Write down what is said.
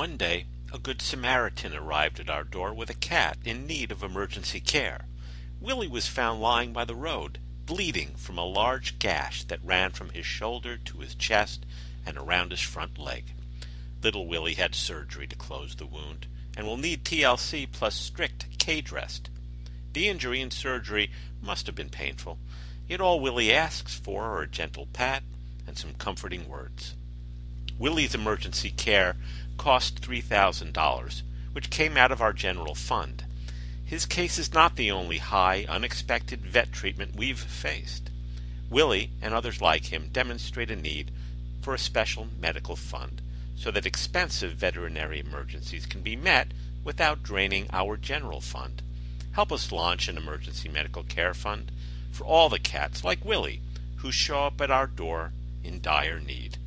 a good Samaritan arrived at our door with a cat in need of emergency care. Willy was found lying by the road, bleeding from a large gash that ran from his shoulder to his chest and around his front leg. Little Willy had surgery to close the wound and will need TLC plus strict cage rest. The injury and surgery must have been painful, yet all Willy asks for are a gentle pat and some comforting words. Willy's emergency care cost $3,000, which came out of our general fund. His case is not the only high, unexpected vet treatment we've faced. Willy and others like him demonstrate a need for a special medical fund so that expensive veterinary emergencies can be met without draining our general fund. Help us launch an emergency medical care fund for all the cats like Willy who show up at our door in dire need.